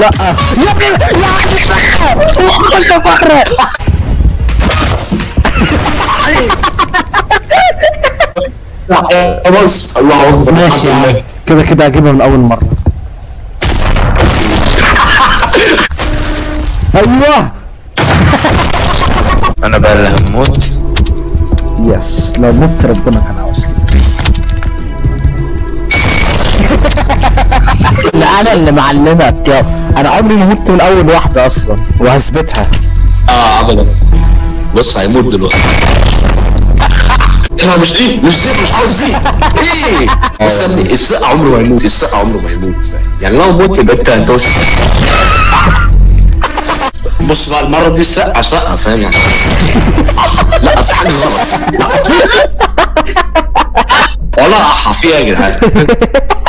لا. يا ابني يا ابني انت فخر خلاص الله اكبر ماشي كده كده هجيبها من أول مرة. أيوه. أنا بقى اللي هموت يس لو مت ربنا كان عاوز أنا اللي معلمك. يا أنا عمري ما مت من أول واحدة أصلا. وهثبتها. آه عملا بص هيموت دلوقتي. لا مش دي مش دي مش عاوز دي. إيه؟ ابني السقا عمره ما يموت السقا عمره ما يموت يعني لو مت يبقى انت أنت وش؟ بص بقى المرة دي السقا سقا فاهم يعني؟ لا في حاجة غلط. والله احا فيها يا جدعان.